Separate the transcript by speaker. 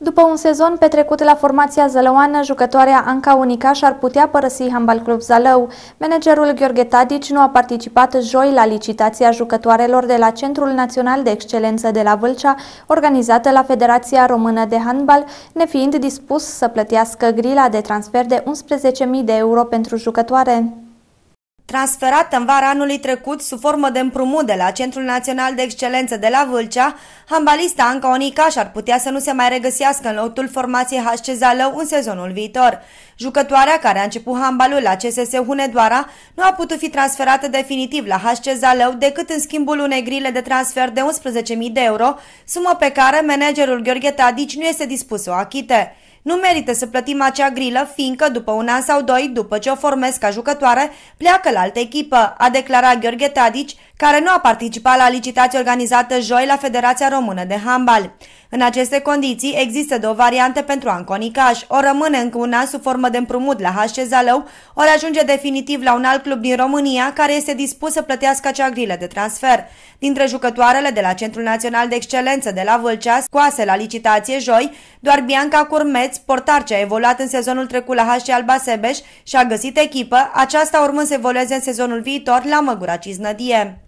Speaker 1: După un sezon petrecut la formația zălăoană, jucătoarea Anca Unicaș ar putea părăsi Handbal Club Zalău. Managerul Gheorghe Tadici nu a participat joi la licitația jucătoarelor de la Centrul Național de Excelență de la Vâlcea, organizată la Federația Română de Handbal, nefiind dispus să plătească grila de transfer de 11.000 de euro pentru jucătoare.
Speaker 2: Transferat în vara anului trecut sub formă de împrumut de la Centrul Național de Excelență de la Vâlcea, hambalista Anca Onicaș ar putea să nu se mai regăsească în lotul formației HC Zalău în sezonul viitor. Jucătoarea care a început hambalul la CSS Hunedoara nu a putut fi transferată definitiv la HC Zalău decât în schimbul unei grile de transfer de 11.000 de euro, sumă pe care managerul Gheorghe Tadici nu este dispus să o achite. Nu merită să plătim acea grilă, fiindcă după un an sau doi, după ce o formez ca jucătoare, pleacă la altă echipă, a declarat Gheorghe Tadici, care nu a participat la licitație organizată joi la Federația Română de Handbal. În aceste condiții există două variante pentru Anconicaș. O rămâne încă un an sub formă de împrumut la HC Zalău, ori ajunge definitiv la un alt club din România care este dispus să plătească acea grilă de transfer. Dintre jucătoarele de la Centrul Național de Excelență de la Vâlcea, scoase la licitație joi, doar Bianca Curmeț, portar ce a evoluat în sezonul trecut la HC Alba Sebeș și a găsit echipă, aceasta urmând să evolueze în sezonul viitor la Măgura Ciznădie.